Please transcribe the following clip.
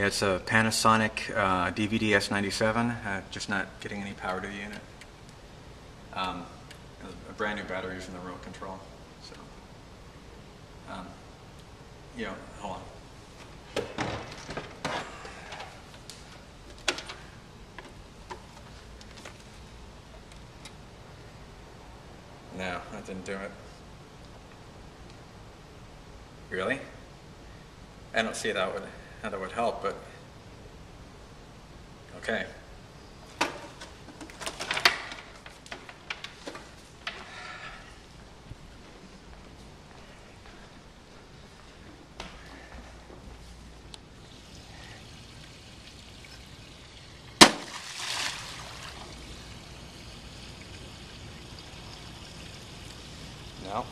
Yeah, it's a Panasonic uh, DVD S97, uh, just not getting any power to the unit. Um, A brand new battery from the remote control, so. um, You know, hold on. No, that didn't do it. Really? I don't see that would, how that would help, but okay. No.